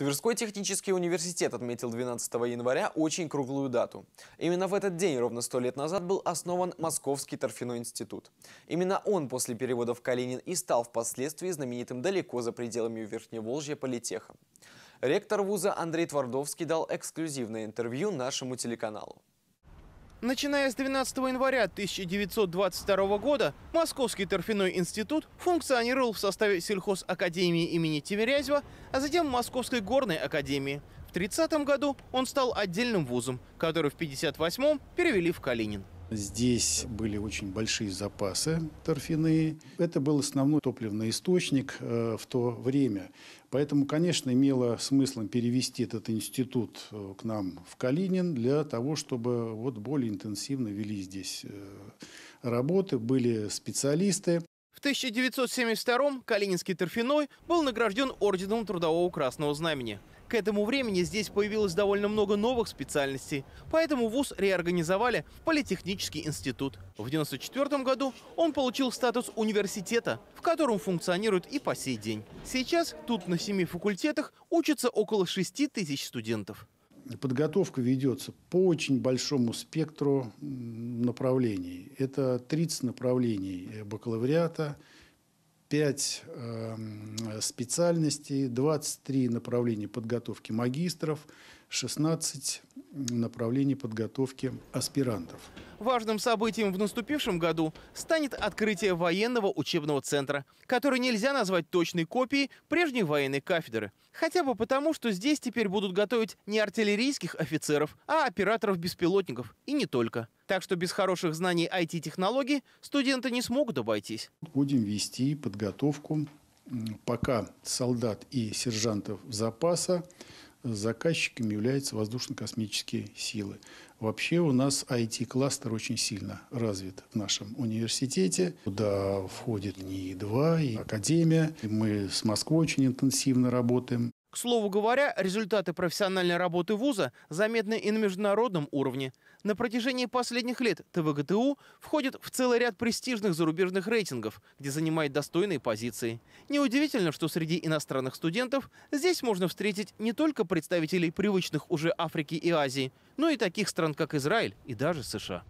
Тверской технический университет отметил 12 января очень круглую дату. Именно в этот день, ровно сто лет назад, был основан Московский торфяной институт. Именно он после перевода в Калинин и стал впоследствии знаменитым далеко за пределами Верхневолжья политехом. Ректор вуза Андрей Твардовский дал эксклюзивное интервью нашему телеканалу. Начиная с 12 января 1922 года Московский торфяной институт функционировал в составе сельхозакадемии имени Тимирязева, а затем Московской горной академии. В 30 году он стал отдельным вузом, который в 58-м перевели в Калинин. Здесь были очень большие запасы торфяные. Это был основной топливный источник э, в то время. Поэтому, конечно, имело смысл перевести этот институт э, к нам в Калинин для того, чтобы вот более интенсивно вели здесь э, работы, были специалисты. В 1972-м Калининский торфяной был награжден орденом Трудового Красного Знамени. К этому времени здесь появилось довольно много новых специальностей, поэтому ВУЗ реорганизовали в Политехнический институт. В 1994 году он получил статус университета, в котором функционирует и по сей день. Сейчас тут на семи факультетах учатся около 6 тысяч студентов. Подготовка ведется по очень большому спектру направлений. Это 30 направлений бакалавриата, 5 эм, специальностей, 23 направления подготовки магистров, 16 направлений подготовки аспирантов. Важным событием в наступившем году станет открытие военного учебного центра, который нельзя назвать точной копией прежней военной кафедры. Хотя бы потому, что здесь теперь будут готовить не артиллерийских офицеров, а операторов беспилотников. И не только. Так что без хороших знаний IT-технологий студенты не смогут обойтись. Будем вести подготовку пока солдат и сержантов запаса заказчиками являются воздушно-космические силы. Вообще у нас IT-кластер очень сильно развит в нашем университете. Туда входит НИИ-2 и Академия. Мы с Москвой очень интенсивно работаем. К слову говоря, результаты профессиональной работы вуза заметны и на международном уровне. На протяжении последних лет ТВГТУ входит в целый ряд престижных зарубежных рейтингов, где занимает достойные позиции. Неудивительно, что среди иностранных студентов здесь можно встретить не только представителей привычных уже Африки и Азии, но и таких стран, как Израиль и даже США.